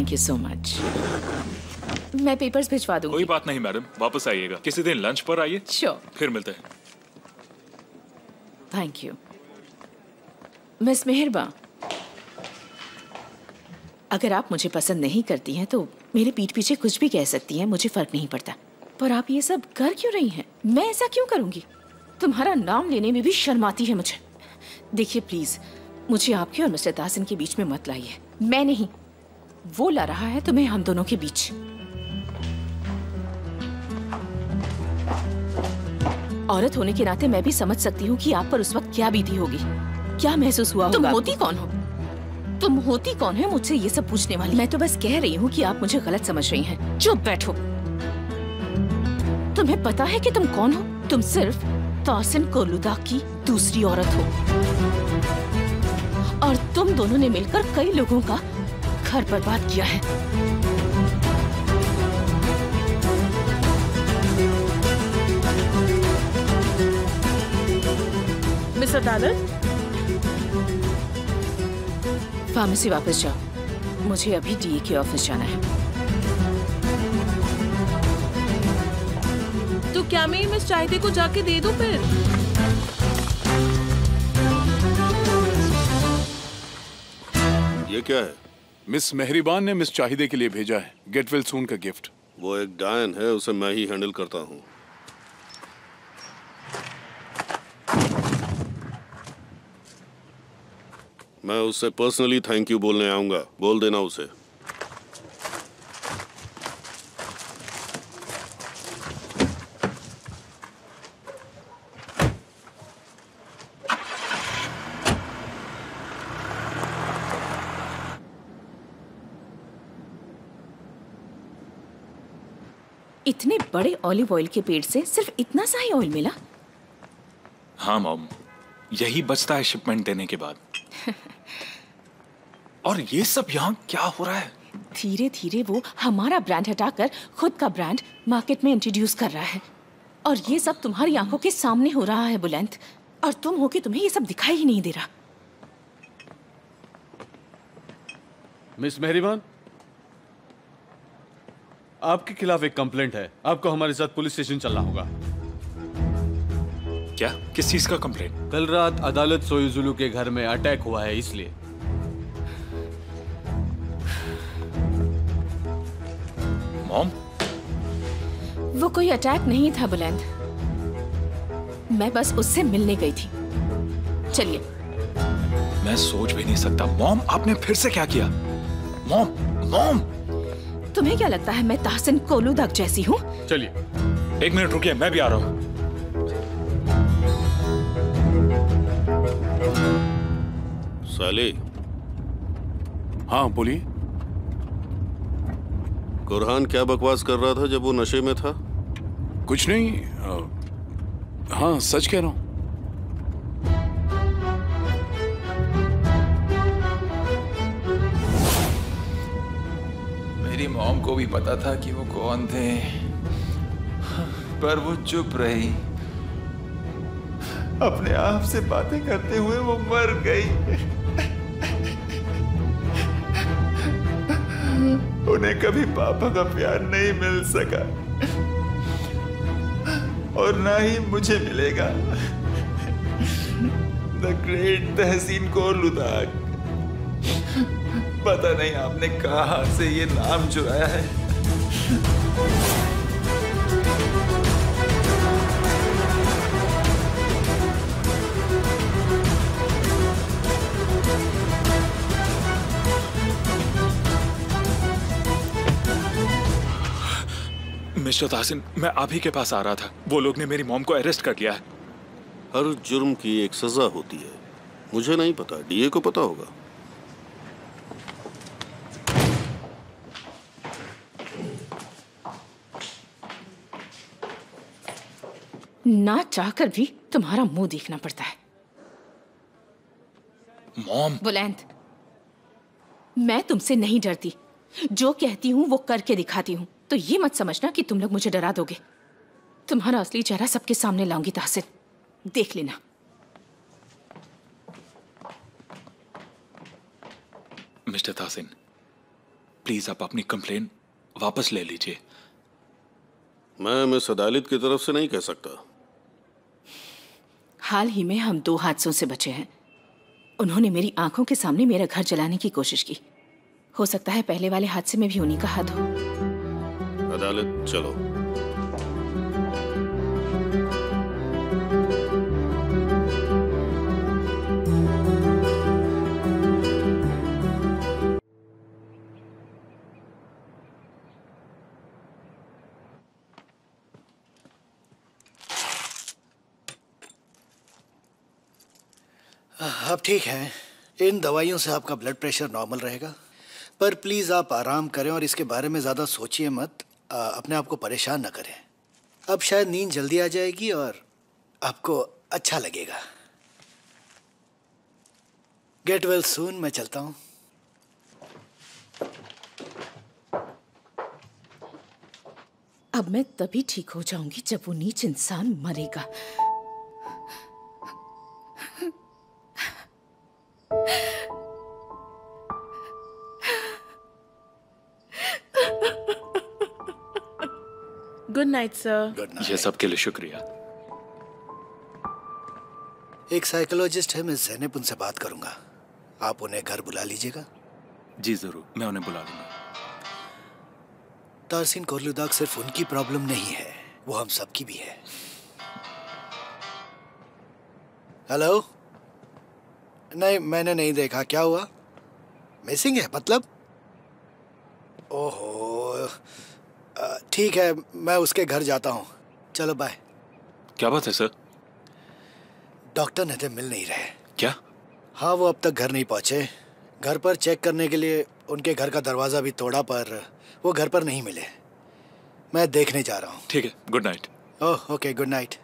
Thank you so much मैं papers भिजवा दूँगी। कोई बात नहीं मैडम। वापस आइएगा। किसी दिन लंच पर आइए। Sure sure. फिर मिलते हैं। थैंक यू मिस मेहरबा अगर आप मुझे पसंद नहीं करती हैं तो मेरे पीठ पीछे कुछ भी कह सकती हैं मुझे फ़र्क नहीं पड़ता। पर आप ये सब कर क्यों रही हैं? मैं ऐसा क्यों करूँगी? तुम्हारा नाम लेने में भी शर्माती है मुझे। देखिए प्लीज़ मुझे आपके और मिस्टर दासन के बीच में मत लाइए। मैं नहीं वो ला रहा है तुम्हें हम दोनों के बीच। औरत होने के नाते मैं भी समझ सकती हूँ कि आप पर उस वक्त क्या बीती होगी। क्या महसूस हुआ तुम होती कौन हो? तुम होती कौन है मुझसे ये सब पूछने वाली? मैं तो बस कह रही हूँ कि आप मुझे गलत समझ रही हैं। चुप बैठो। तुम्हें पता है कि तुम कौन हो? तुम सिर्फ़ तासिन कोलुदा की दूसरी औरत हो। और तुम दोनों ने मिलकर कई लोगों का घर बर्बाद किया है। मिस अदालत फार्मेसी वापस जाओ। मुझे अभी डीए के ऑफ़िस जाना है। तो क्या मैं मिस चाहते को जाके दे दूँ फिर? ये क्या है? मिस मेहरीबान ने मिस चाहिदे के लिए भेजा है। गेट वेल सून का गिफ्ट वो एक डायन है, उसे मैं ही हैंडल करता हूँ। मैं उससे पर्सनली थैंक यू बोलने आऊँगा। बोल देना उसे। इतने बड़े ऑलिव ऑयल के पेड़ से सिर्फ़ इतना सा ही ऑयल मिला? हाँ मॉम। यही बचता है शिपमेंट देने के बाद। और ये सब यहाँ क्या हो रहा है? धीरे धीरे वो हमारा ब्रांड हटाकर खुद का ब्रांड मार्केट में इंट्रोड्यूस कर रहा है। और ये सब तुम्हारी आँखों के सामने हो रहा है बुलंद। और तुम हो कि तुम्हें ये सब दिखाई ही नहीं दे रहा। मिस मेहरीबान आपके खिलाफ एक कंप्लेंट है। आपको हमारे साथ पुलिस स्टेशन चलना होगा। क्या? किस चीज़ का कंप्लेंट कल रात अदालत सोयुजुलू के घर में अटैक हुआ है इसलिए। मॉम वो कोई अटैक नहीं था बुलंद। मैं बस उससे मिलने गई थी। चलिए। मैं सोच भी नहीं सकता। मॉम आपने फिर से क्या किया? मॉम मॉम तुम्हें क्या लगता है मैं ताहसिन कोलूदक जैसी हूँ? चलिए एक मिनट रुकिए मैं भी आ रहा हूँ। साली। हाँ बोलिए। कुरहान क्या बकवास कर रहा था जब वो नशे में था? कुछ नहीं हाँ सच कह रहा हूँ। मॉम को भी पता था कि वो कौन थे। पर वो चुप रही। अपने आप से बातें करते हुए वो मर गई। उन्हें कभी पापा का प्यार नहीं मिल सका। और ना ही मुझे मिलेगा। द ग्रेट तहसीन को लुदाक पता नहीं आपने कहा से ये नाम चुराया है। मिस्टर तासिन मैं आप ही के पास आ रहा था। वो लोग ने मेरी मॉम को अरेस्ट कर लिया है। हर जुर्म की एक सजा होती है। मुझे नहीं पता डीए को पता होगा। ना चाहकर भी तुम्हारा मुँह देखना पड़ता है। मॉम। बुलंद मैं तुमसे नहीं डरती। जो कहती हूँ वो करके दिखाती हूँ। तो ये मत समझना कि तुम लोग मुझे डरा दोगे। तुम्हारा असली चेहरा सबके सामने लाऊँगी तासिन देख लेना। मिस्टर तासिन प्लीज़ आप अपनी कंप्लेन वापस ले लीजिए। मैं मिस अदालत की तरफ़ से नहीं कह सकता। हाल ही में हम दो हादसों से बचे हैं। उन्होंने मेरी आँखों के सामने मेरा घर जलाने की कोशिश की। हो सकता है पहले वाले हादसे में भी उन्हीं का हाथ हो। अदालत, चलो। अब ठीक है इन दवाइयों से आपका ब्लड प्रेशर नॉर्मल रहेगा। पर प्लीज़ आप आराम करें और इसके बारे में ज़्यादा सोचिए मत आ, अपने आप को परेशान ना करें। अब शायद नींद जल्दी आ जाएगी और आपको अच्छा लगेगा। गेट वेल सून मैं चलता हूँ। अब मैं तभी ठीक हो जाऊँगी जब वो नीच इंसान मरेगा। गुड नाइट सर गुड ये सब के लिए शुक्रिया। एक साइकोलॉजिस्ट है मैं जैनब उनसे बात करूँगा। आप उन्हें घर बुला लीजिएगा। जी ज़रूर मैं उन्हें बुला लूँगा। तारसीन कोरलुदाग सिर्फ़ उनकी प्रॉब्लम नहीं है वो हम सबकी भी है। हेलो? नहीं मैंने नहीं देखा क्या हुआ? मिसिंग है मतलब? ओहो ठीक है मैं उसके घर जाता हूँ। चलो बाय क्या बात है सर डॉक्टर नदे मिल नहीं रहे। क्या? हाँ वो अब तक घर नहीं पहुँचे। घर पर चेक करने के लिए उनके घर का दरवाज़ा भी तोड़ा पर वो घर पर नहीं मिले। मैं देखने जा रहा हूँ। ठीक है good night oh okay good night